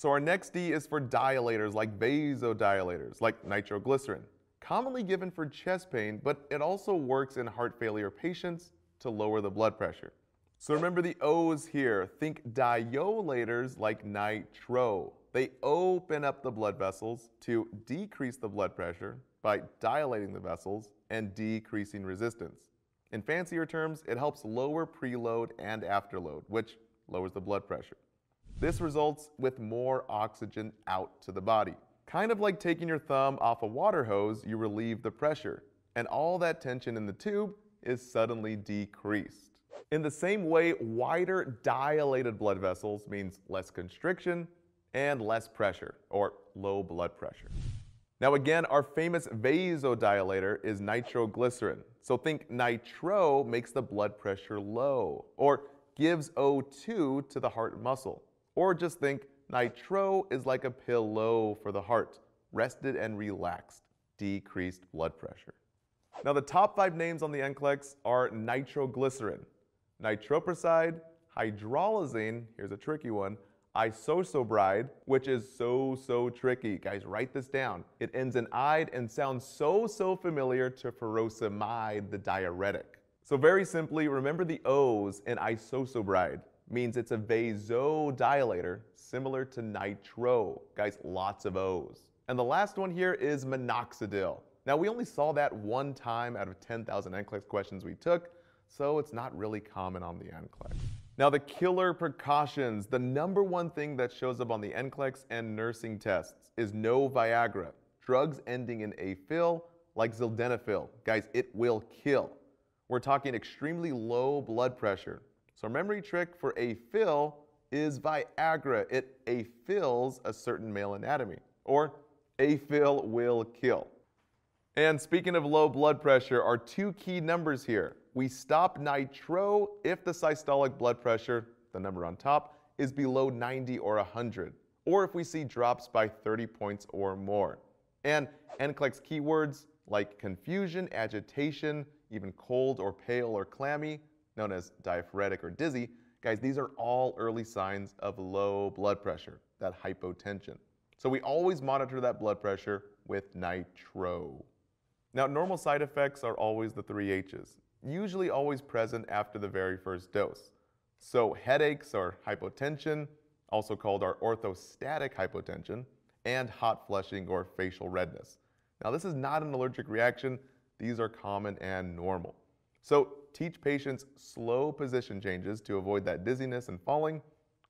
So our next D is for dilators like vasodilators, like nitroglycerin, commonly given for chest pain, but it also works in heart failure patients to lower the blood pressure. So remember the O's here. Think diolators like nitro. They open up the blood vessels to decrease the blood pressure by dilating the vessels and decreasing resistance. In fancier terms, it helps lower preload and afterload, which lowers the blood pressure. This results with more oxygen out to the body. Kind of like taking your thumb off a water hose, you relieve the pressure, and all that tension in the tube is suddenly decreased. In the same way, wider dilated blood vessels means less constriction and less pressure, or low blood pressure. Now again, our famous vasodilator is nitroglycerin. So think nitro makes the blood pressure low, or gives O2 to the heart muscle. Or just think nitro is like a pillow for the heart, rested and relaxed, decreased blood pressure. Now the top five names on the NCLEX are nitroglycerin, nitroprusside, hydralazine, here's a tricky one, isosobride, which is so, so tricky. Guys, write this down. It ends in ide and sounds so, so familiar to furosemide, the diuretic. So very simply, remember the O's in isosobride means it's a vasodilator similar to nitro. Guys, lots of O's. And the last one here is minoxidil. Now we only saw that one time out of 10,000 NCLEX questions we took, so it's not really common on the NCLEX. Now the killer precautions, the number one thing that shows up on the NCLEX and nursing tests is no Viagra. Drugs ending in afil, like sildenafil. Guys, it will kill. We're talking extremely low blood pressure. So memory trick for afil is Viagra. It afils a certain male anatomy. Or afil will kill. And speaking of low blood pressure, our two key numbers here. We stop nitro if the systolic blood pressure, the number on top, is below 90 or 100, or if we see drops by 30 points or more. And NCLEX keywords like confusion, agitation, even cold or pale or clammy, known as diaphoretic or dizzy, guys, these are all early signs of low blood pressure, that hypotension. So we always monitor that blood pressure with nitro. Now, normal side effects are always the three H's, usually always present after the very first dose. So headaches or hypotension, also called our orthostatic hypotension, and hot flushing or facial redness. Now, this is not an allergic reaction. These are common and normal. So teach patients slow position changes to avoid that dizziness and falling.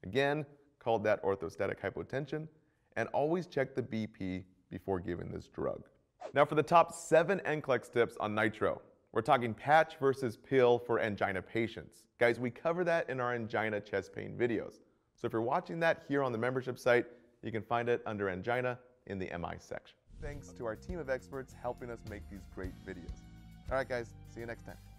Again, called that orthostatic hypotension. And always check the BP before giving this drug. Now for the top seven NCLEX tips on nitro. We're talking patch versus pill for angina patients. Guys, we cover that in our angina chest pain videos. So if you're watching that here on the membership site, you can find it under angina in the MI section. Thanks to our team of experts helping us make these great videos. All right, guys, see you next time.